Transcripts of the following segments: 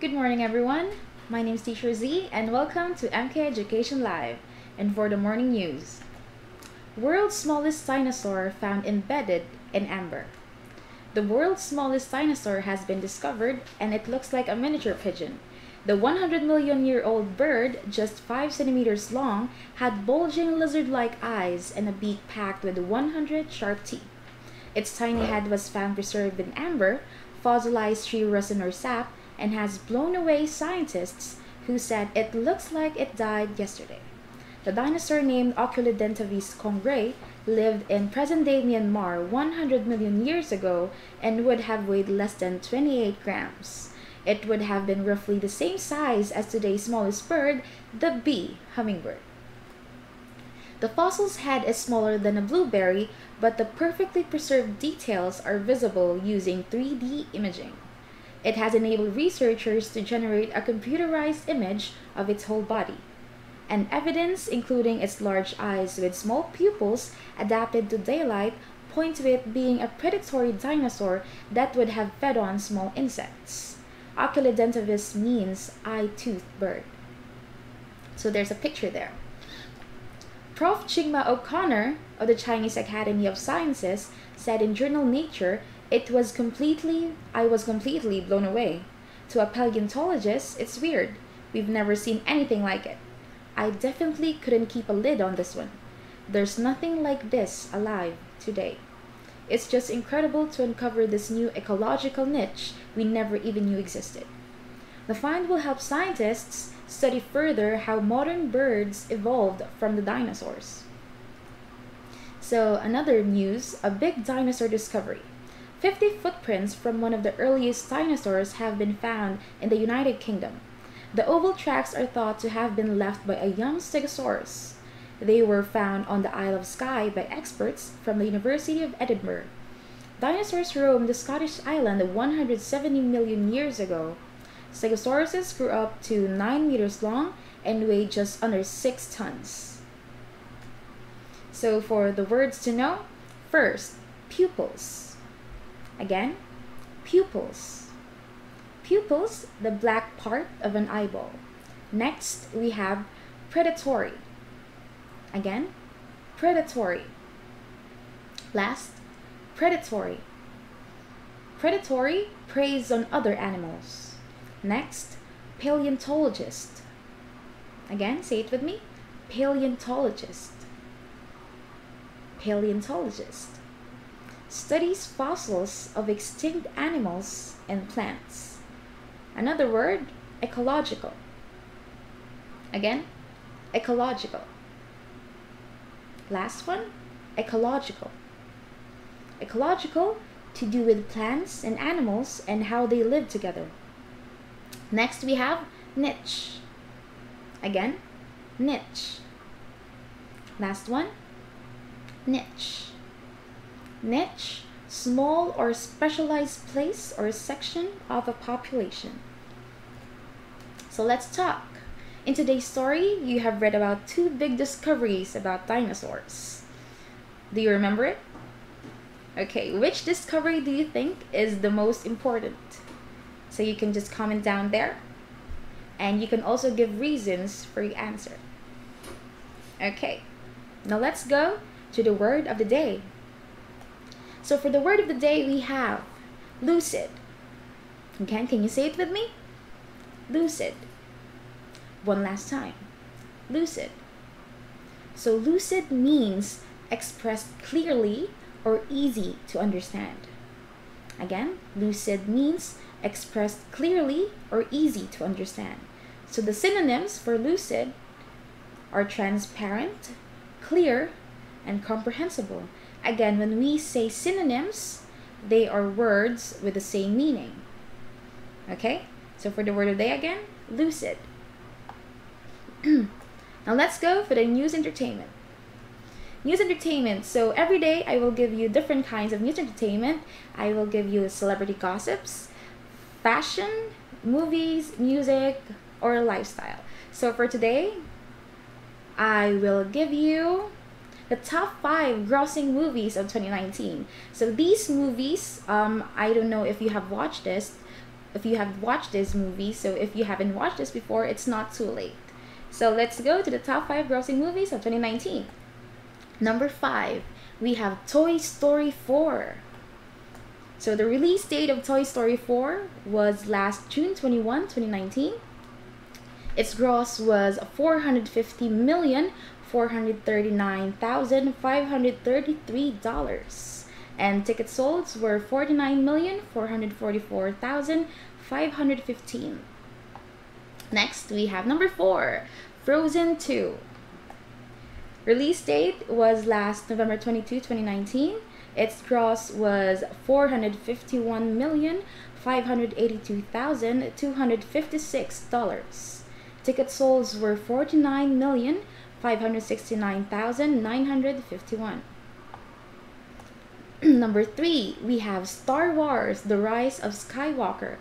Good morning, everyone. My name is Teacher Z, and welcome to MK Education Live. And for the morning news, world's smallest dinosaur found embedded in amber. The world's smallest dinosaur has been discovered, and it looks like a miniature pigeon. The 100 million year old bird, just 5 centimeters long, had bulging lizard like eyes and a beak packed with 100 sharp teeth. Its tiny head was found preserved in amber, fossilized tree resin or sap, and has blown away scientists who said it looks like it died yesterday. The dinosaur named Oculudentavis khaungraae lived in present-day Myanmar 100 million years ago and would have weighed less than 28 grams. It would have been roughly the same size as today's smallest bird, the bee hummingbird. The fossil's head is smaller than a blueberry, but the perfectly preserved details are visible using 3D imaging. It has enabled researchers to generate a computerized image of its whole body. And evidence, including its large eyes with small pupils adapted to daylight, point to it being a predatory dinosaur that would have fed on small insects. Oculudentavis means eye-toothed bird. So there's a picture there. Prof. Jingmai O'Connor of the Chinese Academy of Sciences said in journal Nature it was completely, I was completely blown away. To a paleontologist, it's weird. We've never seen anything like it. I definitely couldn't keep a lid on this one. There's nothing like this alive today. It's just incredible to uncover this new ecological niche we never even knew existed. The find will help scientists study further how modern birds evolved from the dinosaurs. So, another news a big dinosaur discovery. 50 footprints from one of the earliest dinosaurs have been found in the United Kingdom. The oval tracks are thought to have been left by a young Stegosaurus. They were found on the Isle of Skye by experts from the University of Edinburgh. Dinosaurs roamed the Scottish island 170 million years ago. Stegosauruses grew up to 9 meters long and weighed just under 6 tons. So for the words to know, first, pupils. Again, pupils. Pupils, the black part of an eyeball. Next, we have predatory. Again, predatory. Last, predatory. Predatory preys on other animals. Next, paleontologist. Again, say it with me. Paleontologist. Paleontologist studies fossils of extinct animals and plants. Another word, ecological. Again, ecological. Last one, ecological. Ecological to do with plants and animals and how they live together. Next we have niche. Again, niche. Last one, niche. Niche, small or specialized place or section of a population. So let's talk. In today's story, you have read about two big discoveries about dinosaurs. Do you remember it? Okay, which discovery do you think is the most important? So you can just comment down there. And you can also give reasons for your answer. Okay, now let's go to the word of the day. So for the word of the day, we have lucid. Okay, can you say it with me? Lucid. One last time. Lucid. So lucid means expressed clearly or easy to understand. Again, lucid means expressed clearly or easy to understand. So the synonyms for lucid are transparent, clear, and comprehensible. Again, when we say synonyms, they are words with the same meaning. Okay? So for the word of the day again, lucid. now let's go for the news entertainment. News entertainment. So every day I will give you different kinds of news entertainment. I will give you celebrity gossips, fashion, movies, music, or lifestyle. So for today, I will give you the top five grossing movies of 2019. So these movies, um, I don't know if you have watched this, if you have watched this movie. So if you haven't watched this before, it's not too late. So let's go to the top five grossing movies of 2019. Number five, we have Toy Story 4. So the release date of Toy Story 4 was last June 21, 2019. Its gross was 450 million four hundred thirty nine thousand five hundred thirty three dollars and tickets sold were 49,444,515. Next, we have number 4, Frozen 2. Release date was last November 22, 2019. Its gross was 451,582,256 dollars. Ticket sold were 49,569,951. Number 3, we have Star Wars The Rise of Skywalker.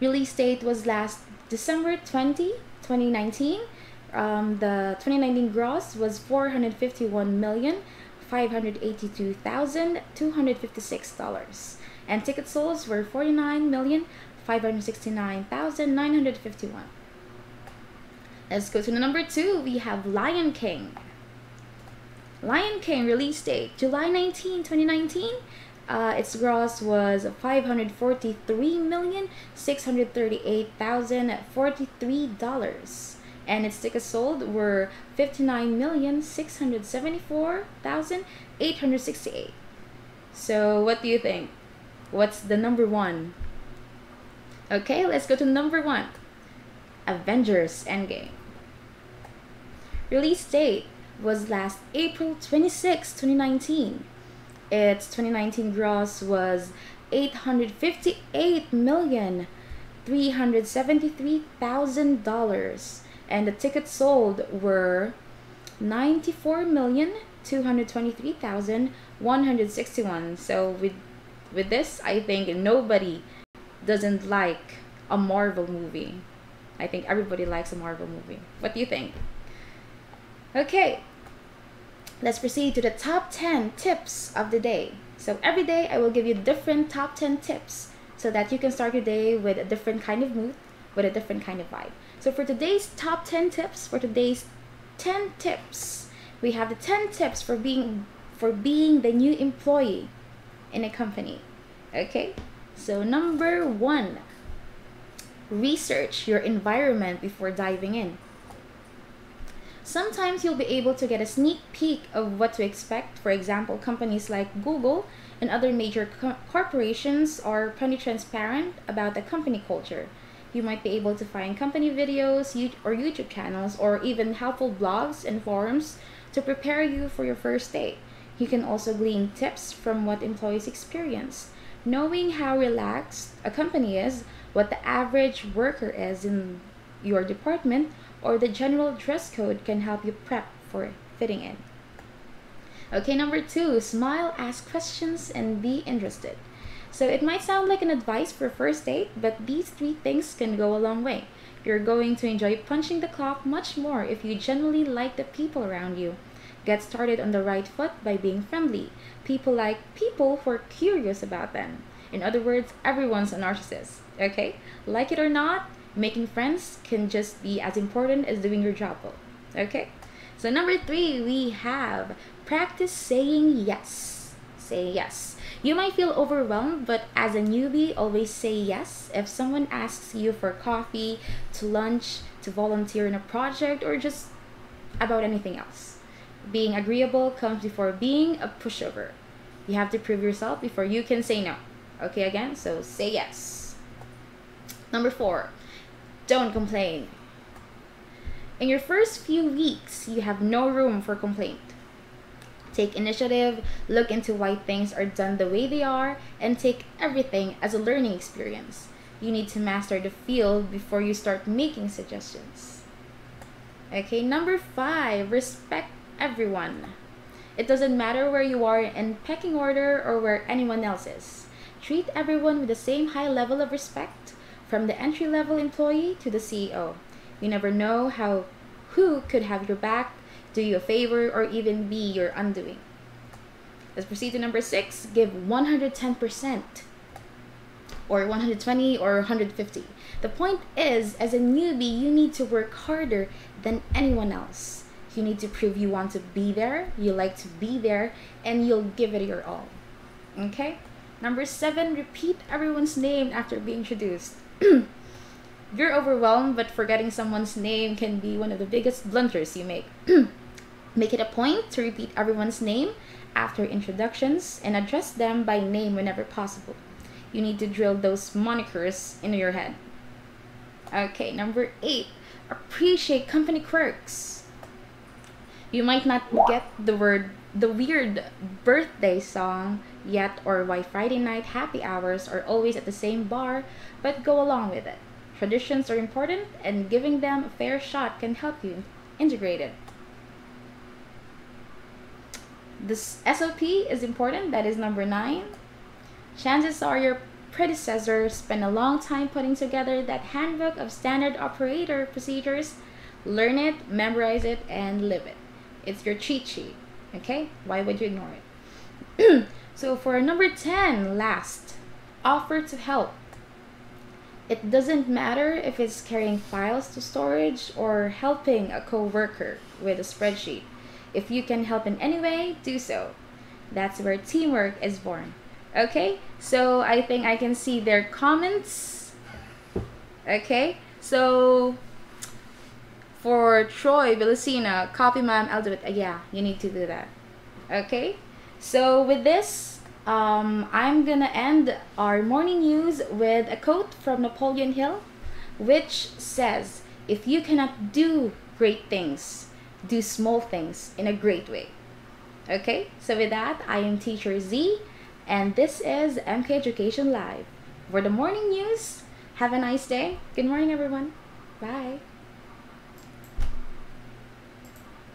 Release date was last December 20, 2019. Um, the 2019 gross was 451 million. $582,256 and ticket sales were 49,569,951. Let's go to the number 2. We have Lion King. Lion King release date July 19, 2019. Uh, its gross was $543,638,043 and its tickets sold were 59,674,868. So, what do you think? What's the number one? Okay, let's go to number one Avengers Endgame. Release date was last April 26, 2019. Its 2019 gross was 858 million three hundred seventy-three thousand dollars and the tickets sold were 94,223,161. So with with this, I think nobody doesn't like a Marvel movie. I think everybody likes a Marvel movie. What do you think? Okay. Let's proceed to the top 10 tips of the day. So every day I will give you different top 10 tips so that you can start your day with a different kind of mood, with a different kind of vibe. So for today's top 10 tips, for today's 10 tips, we have the 10 tips for being for being the new employee in a company. Okay? So number 1, research your environment before diving in. Sometimes you'll be able to get a sneak peek of what to expect. For example, companies like Google and other major co corporations are pretty transparent about the company culture. You might be able to find company videos or YouTube channels or even helpful blogs and forums to prepare you for your first day. You can also glean tips from what employees experience. Knowing how relaxed a company is, what the average worker is in your department, or the general dress code can help you prep for fitting in. Okay, number two, smile, ask questions, and be interested. So it might sound like an advice for first date, but these three things can go a long way. You're going to enjoy punching the clock much more if you genuinely like the people around you. Get started on the right foot by being friendly. People like people who are curious about them. In other words, everyone's a narcissist, okay? Like it or not, making friends can just be as important as doing your job okay? So number three, we have practice saying yes. Say yes. You might feel overwhelmed, but as a newbie, always say yes. If someone asks you for coffee, to lunch, to volunteer in a project, or just about anything else. Being agreeable comes before being a pushover. You have to prove yourself before you can say no. Okay, again, so say yes. Number four, don't complain. In your first few weeks, you have no room for complaint. Take initiative, look into why things are done the way they are, and take everything as a learning experience. You need to master the field before you start making suggestions. Okay, number five, respect everyone. It doesn't matter where you are in pecking order or where anyone else is. Treat everyone with the same high level of respect, from the entry level employee to the CEO. You never know how who could have your back do you a favor, or even be your undoing. Let's proceed to number six give 110%. or 120 or 150. The point is, as a newbie, you need to work harder than anyone else. You need to prove you want to be there, you like to be there, and you'll give it your all. Okay? Number seven, repeat everyone's name after being introduced. You're overwhelmed, but forgetting someone's name can be one of the biggest blunders you make. make it a point to repeat everyone's name after introductions and address them by name whenever possible. You need to drill those monikers into your head. Okay, number eight, appreciate company quirks. You might not get the word the weird birthday song yet or why Friday night happy hours are always at the same bar, but go along with it. Traditions are important and giving them a fair shot can help you integrate it. This SOP is important, that is number nine. Chances are your predecessor spent a long time putting together that handbook of standard operator procedures. Learn it, memorize it, and live it. It's your cheat sheet. Okay? Why would you ignore it? so for number 10, last, offer to help. It doesn't matter if it's carrying files to storage or helping a coworker with a spreadsheet. If you can help in any way, do so. That's where teamwork is born. Okay, so I think I can see their comments. Okay, so for Troy, Belicina, copy ma'am, I'll do it. Uh, yeah, you need to do that. Okay, so with this, um, I'm gonna end our morning news with a quote from Napoleon Hill, which says, If you cannot do great things, do small things in a great way. Okay, so with that, I am Teacher Z, and this is MK Education Live. For the morning news, have a nice day. Good morning, everyone. Bye.